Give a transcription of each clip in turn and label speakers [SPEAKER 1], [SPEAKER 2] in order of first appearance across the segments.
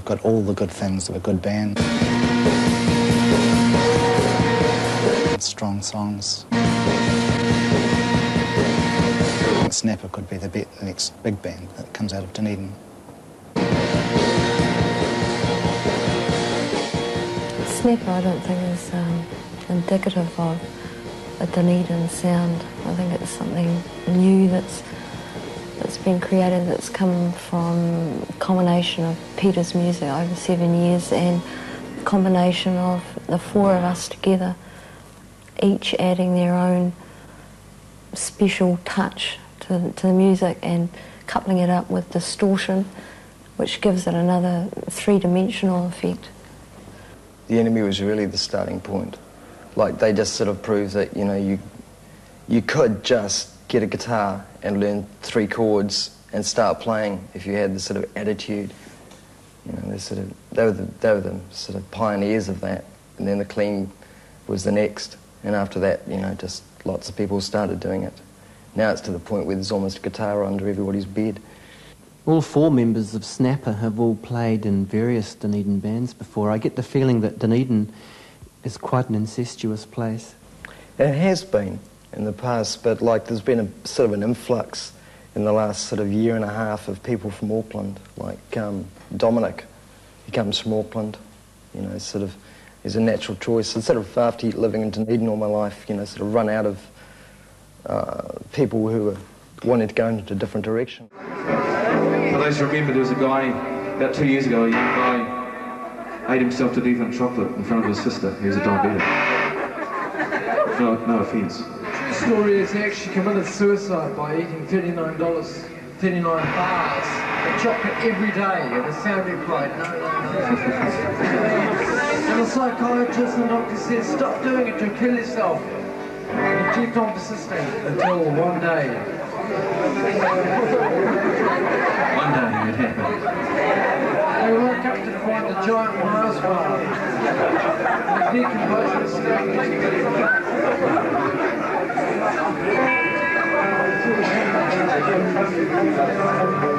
[SPEAKER 1] good things of a good band. Strong songs. Snapper could be the, be the next big band that comes out of Dunedin.
[SPEAKER 2] Snapper, I don't think is um, indicative of a Dunedin sound. I think it's something new that's that's been created that's come from combination of Peter's music over seven years and combination of the four of us together, each adding their own special touch to, to the music and coupling it up with distortion, which gives it another three-dimensional effect.
[SPEAKER 3] The enemy was really the starting point. Like they just sort of proved that you know you you could just get a guitar and learn three chords and start playing if you had the sort of attitude. You know, they sort of they were the, they were the sort of pioneers of that, and then the clean was the next, and after that, you know, just lots of people started doing it. Now it's to the point where there's almost a guitar under everybody's bed.
[SPEAKER 4] All four members of Snapper have all played in various Dunedin bands before. I get the feeling that Dunedin is quite an incestuous place.
[SPEAKER 3] It has been in the past, but like there's been a sort of an influx in the last sort of year and a half of people from Auckland, like um, Dominic. He comes from Auckland, you know, sort of is a natural choice. Sort of after living in Dunedin all my life, you know, sort of run out of uh, people who were wanted to go in a different direction.
[SPEAKER 5] For those who remember, there was a guy about two years ago, a young guy ate himself to death on chocolate in front of his sister, who was a diabetic. No, no offence.
[SPEAKER 6] Story is he actually committed suicide by eating $39, 39 bars of chocolate every day, and the sound replied, no, no, no. and the psychiatrist and the doctor said, stop doing it, you'll kill yourself. And he kept on persisting until one day.
[SPEAKER 5] One day it happened.
[SPEAKER 6] They woke up to find a giant Mars bar. The decomposing state.
[SPEAKER 3] Thank you.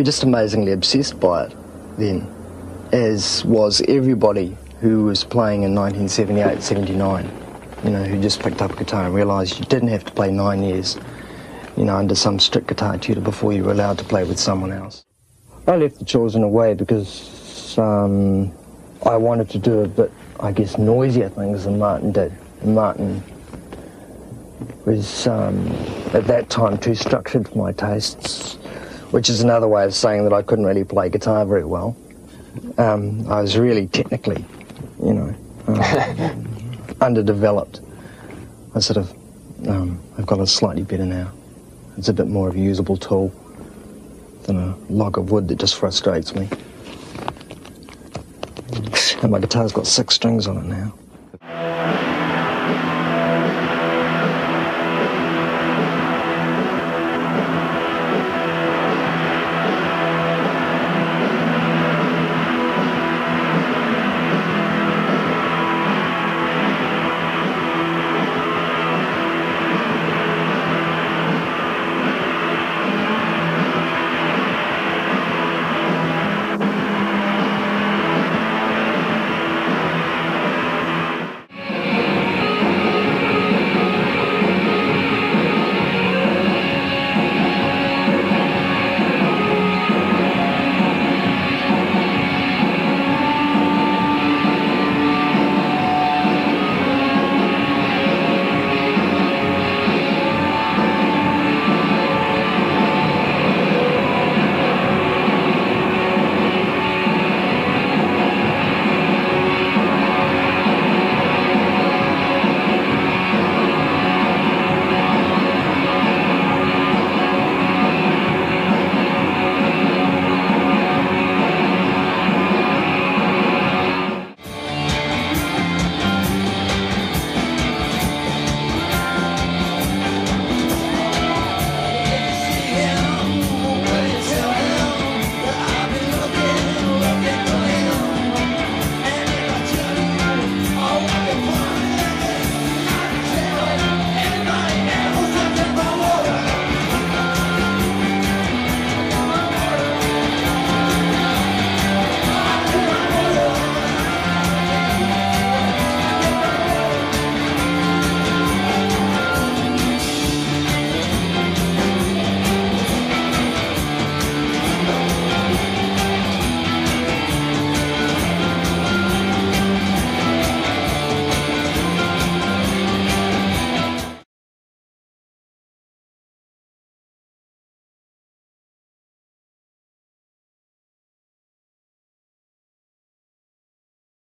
[SPEAKER 3] Were just amazingly obsessed by it then, as was everybody who was playing in 1978, 79, you know, who just picked up a guitar and realised you didn't have to play nine years, you know, under some strict guitar tutor before you were allowed to play with someone else. I left the Chills anyway because um, I wanted to do a bit, I guess, noisier things than Martin did. Martin was, um, at that time, too structured for my tastes which is another way of saying that I couldn't really play guitar very well. Um, I was really technically, you know, uh, underdeveloped. I sort of, um, I've got it slightly better now. It's a bit more of a usable tool than a log of wood that just frustrates me. And my guitar's got six strings on it now.